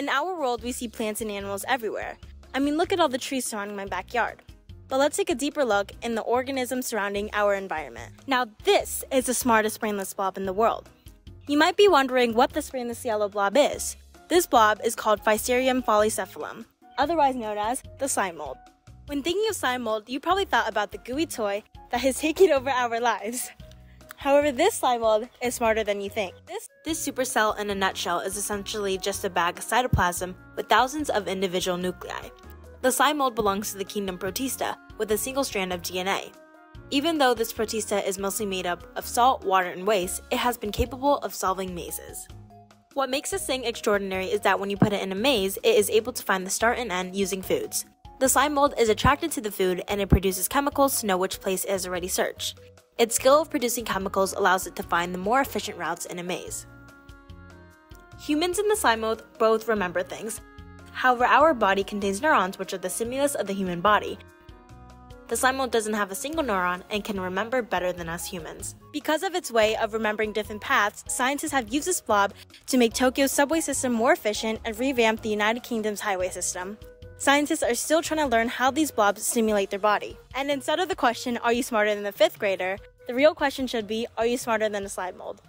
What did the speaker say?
In our world, we see plants and animals everywhere. I mean, look at all the trees surrounding my backyard. But let's take a deeper look in the organisms surrounding our environment. Now, this is the smartest brainless blob in the world. You might be wondering what this brainless yellow blob is. This blob is called Physarum polycephalum, otherwise known as the slime mold. When thinking of slime mold, you probably thought about the gooey toy that has taken over our lives. However, this slime mold is smarter than you think. This, this supercell in a nutshell is essentially just a bag of cytoplasm with thousands of individual nuclei. The slime mold belongs to the kingdom Protista with a single strand of DNA. Even though this Protista is mostly made up of salt, water, and waste, it has been capable of solving mazes. What makes this thing extraordinary is that when you put it in a maze, it is able to find the start and end using foods. The slime mold is attracted to the food and it produces chemicals to know which place has already searched. Its skill of producing chemicals allows it to find the more efficient routes in a maze. Humans and the slime mold both remember things. However, our body contains neurons, which are the stimulus of the human body. The slime mold doesn't have a single neuron and can remember better than us humans. Because of its way of remembering different paths, scientists have used this blob to make Tokyo's subway system more efficient and revamp the United Kingdom's highway system. Scientists are still trying to learn how these blobs stimulate their body. And instead of the question, are you smarter than the fifth grader, the real question should be, are you smarter than a slime mold?